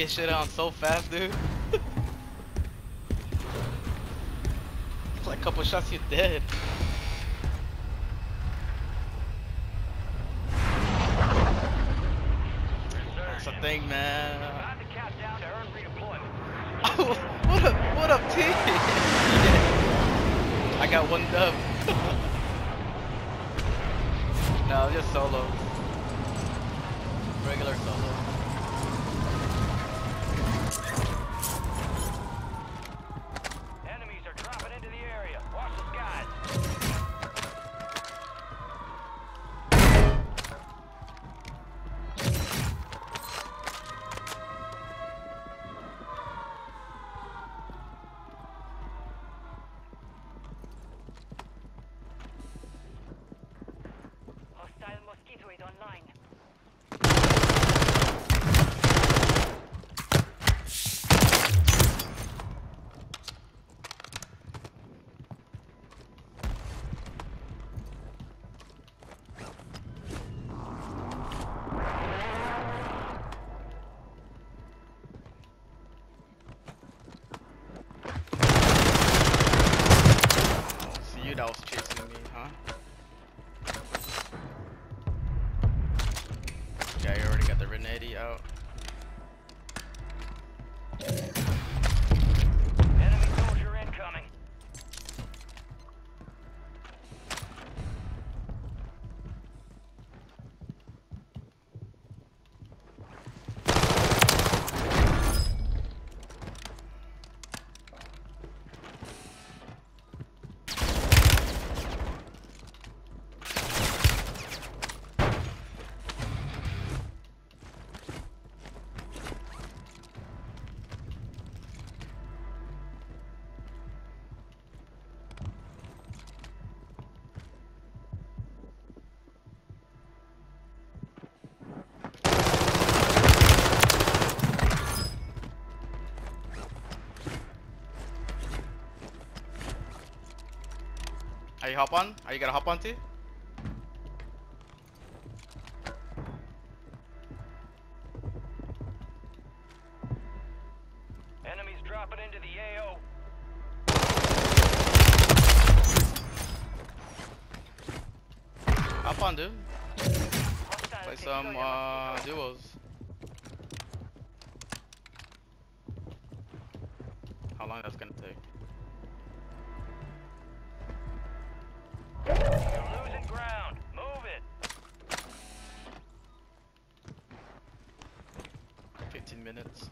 get shit on so fast, dude. like a couple shots, you're dead. That's the thing, man. What up, what up, T? I got one dub. no, just solo. Regular solo. Yeah, you already got the Renetti out. Are you hop on? Are you gonna hop on T? Enemies dropping into the AO. Hop on, dude. Play some uh, duos. How long that's gonna take? You're losing ground. Move it. 15 minutes.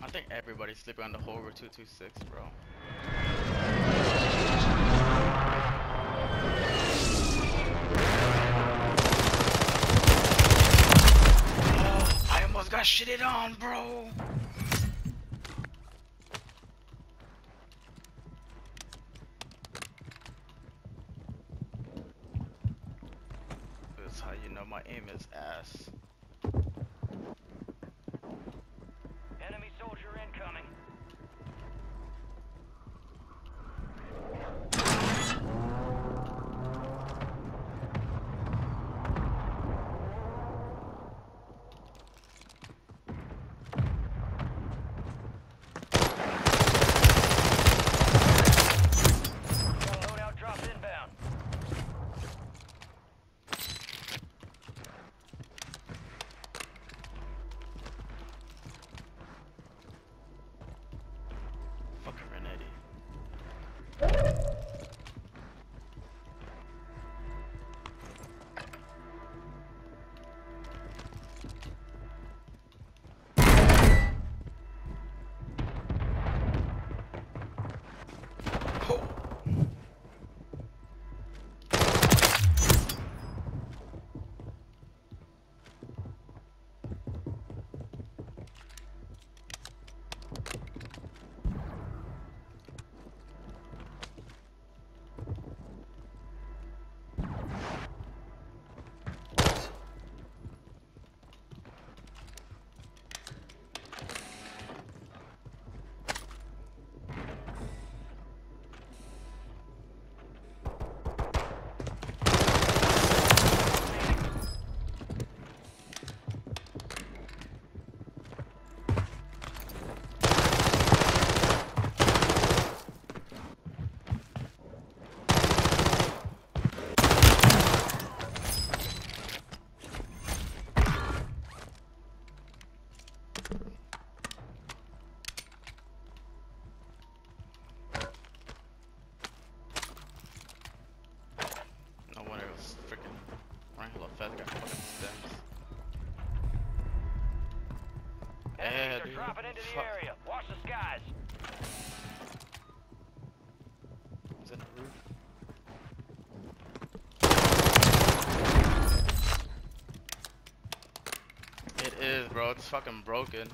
I think everybody's sleeping on the whole Holger 226, bro. Oh, I it on, bro. That's how you know my aim is ass. Dropping into the area. Watch the skies. Is the roof? It is, bro. It's fucking broken.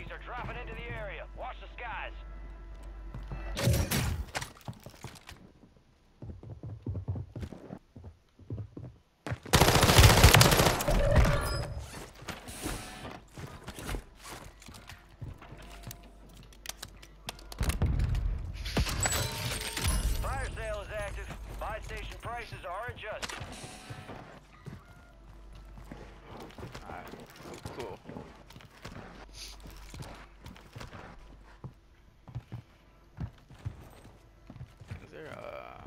Enemies are dropping into the area. Watch the skies. Fire sale is active. Buy station prices are adjusted. Alright. Cool. Is there a...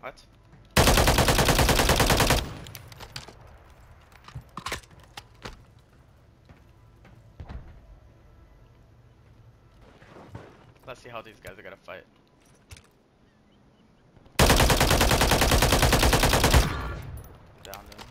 What? Let's see how these guys are gonna fight. Down there.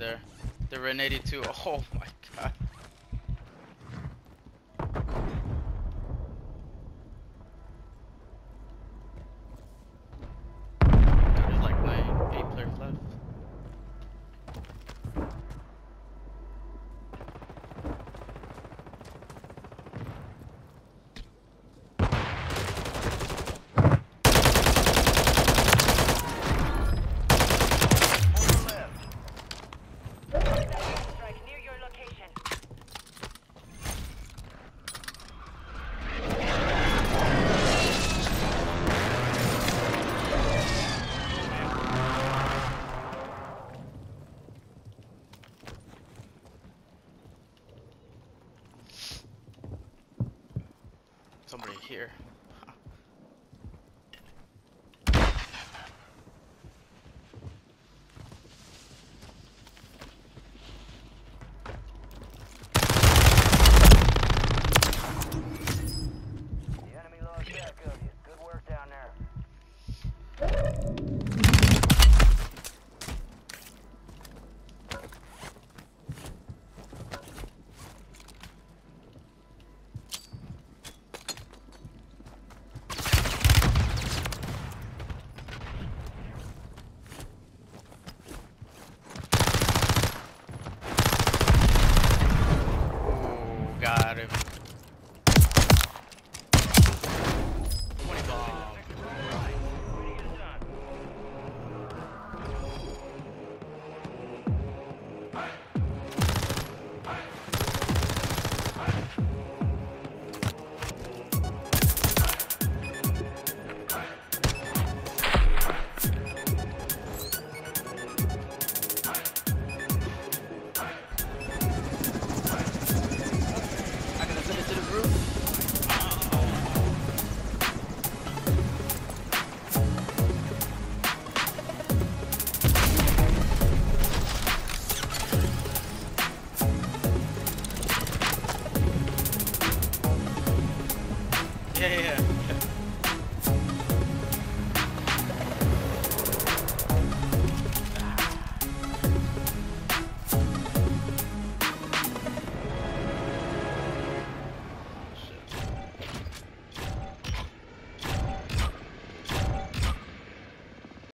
There? The Ren 82. Oh my god. There's like nine, eight players left. Here. Yeah, yeah.